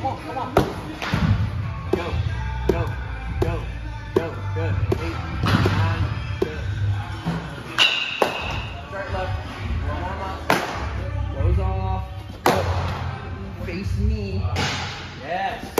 come on, come on. Go, go, go, go. Good. Eight, nine, good. Start left. One more up. Close off. Good. Face me. Yes.